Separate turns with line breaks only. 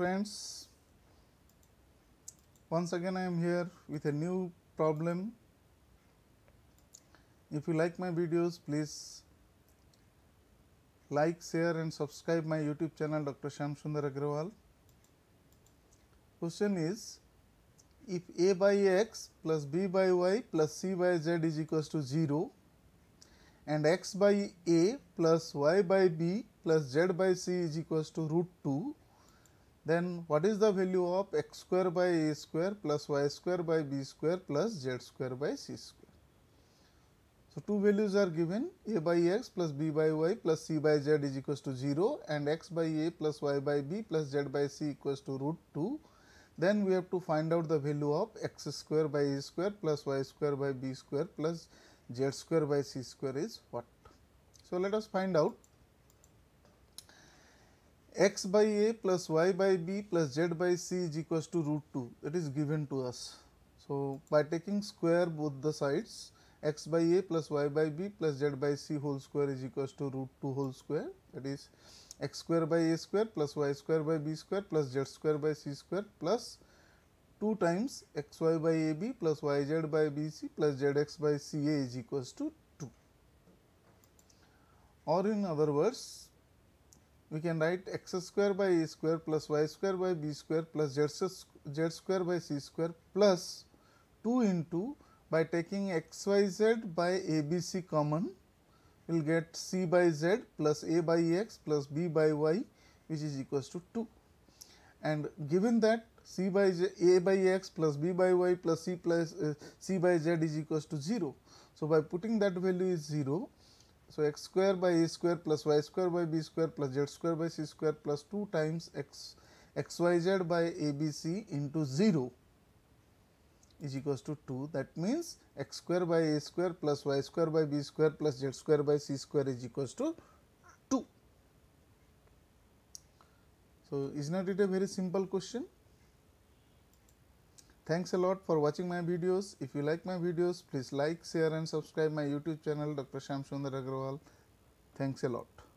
friends, once again I am here with a new problem. If you like my videos, please like, share and subscribe my YouTube channel Dr. Shyam Sundar Agrawal. Question is, if a by x plus b by y plus c by z is equals to 0 and x by a plus y by b plus z by c is equals to root 2, then what is the value of x square by a square plus y square by b square plus z square by c square. So, two values are given a by x plus b by y plus c by z is equals to 0 and x by a plus y by b plus z by c equals to root 2. Then we have to find out the value of x square by a square plus y square by b square plus z square by c square is what. So, let us find out x by a plus y by b plus z by c is equals to root 2 it is given to us. So, by taking square both the sides x by a plus y by b plus z by c whole square is equals to root 2 whole square. That is x square by a square plus y square by b square plus z square by c square plus 2 times x y by a b plus y z by b c plus z x by c a is equals to 2 or in other words we can write x square by a square plus y square by b square plus z, z square by c square plus 2 into by taking x y z by a b c common we will get c by z plus a by x plus b by y which is equals to 2 and given that c by z, a by x plus b by y plus c plus uh, c by z is equals to 0. So, by putting that value is 0 so, x square by a square plus y square by b square plus z square by c square plus 2 times x x y z by a b c into 0 is equals to 2 that means x square by a square plus y square by b square plus z square by c square is equals to 2. So, is not it a very simple question? Thanks a lot for watching my videos. If you like my videos, please like, share and subscribe my YouTube channel Dr. Shyam Sundar Agrawal. Thanks a lot.